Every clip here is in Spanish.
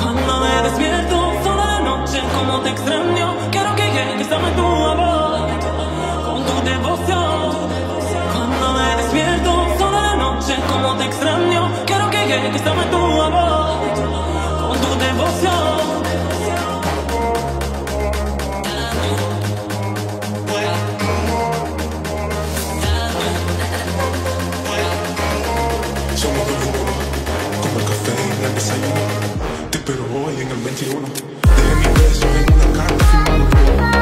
Cuando me despierto sola noche, como te extraño, quiero que llegues, dame tu amor, con tu devoción. Cuando me despierto sola noche, como te extraño, quiero que llegues, dame tu amor, con tu devoción. Somos 21. Dejé mi beso en una carta firmada por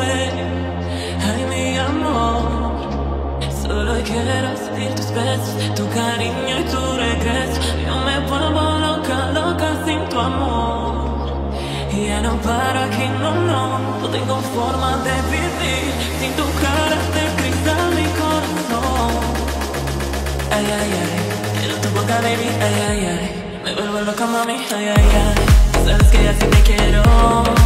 Ay, mi amor. Solo quiero sentir tus besos, tu cariño y tu regreso. Yo me vuelvo loca, loca sin tu amor. Y ya no paro aquí, no, no. No tengo forma de vivir sin tu cara de cristal mi corazón. Ay, ay, ay. Quiero tu boca, baby, ay, ay, ay. Me vuelvo loca, mami, ay, ay, ay. Sabes que así te quiero.